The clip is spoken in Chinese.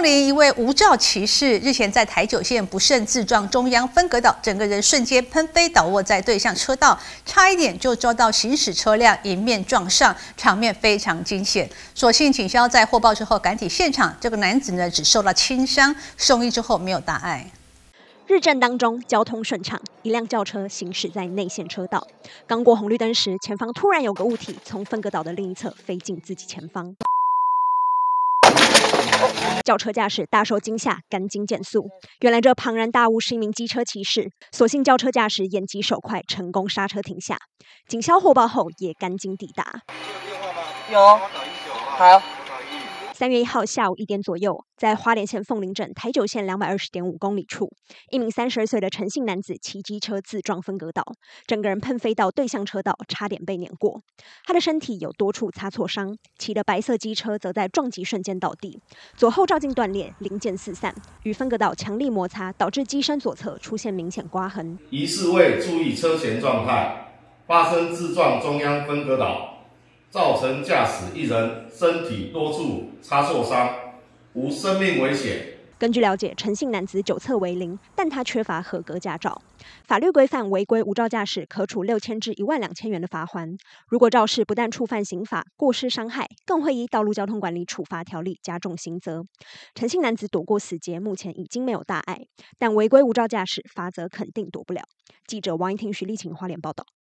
凤林一位无照骑士日前在台九线不慎自撞中央分隔岛，整个人瞬间喷飞倒卧在对向车道，差一点就遭到行驶车辆迎面撞上，场面非常惊险。所幸警消在获报之后赶抵现场，这个男子呢只受到轻伤，送医之后没有大碍。日正当中，交通顺畅，一辆轿车行驶在内线车道，刚过红绿灯时，前方突然有个物体从分隔岛的另一侧飞进自己前方。轿车驾驶大受惊吓，赶紧减速。原来这庞然大物是一名机车骑士，所幸轿车驾驶眼疾手快，成功刹车停下。警消获报后也赶紧抵达。有，好。三月一号下午一点左右，在花莲县凤林镇台九线两百二十点五公里处，一名三十二岁的陈姓男子骑机车自撞分隔岛，整个人喷飞到对向车道，差点被碾过。他的身体有多处擦挫伤，骑的白色机车则在撞击瞬间倒地，左后照镜断裂，零件四散，与分隔岛强力摩擦，导致机身左侧出现明显刮痕。疑似未注意车前状态，发生自撞中央分隔岛。造成驾驶一人身体多处擦挫伤，无生命危险。根据了解，陈姓男子酒测为零，但他缺乏合格驾照。法律规范违规无照驾驶，可处六千至一万两千元的罚款。如果肇事不但触犯刑法，过失伤害，更会依道路交通管理处罚条例加重刑责。陈姓男子躲过死劫，目前已经没有大碍，但违规无照驾驶，罚则肯定躲不了。记者王一婷、徐丽琴花莲报道。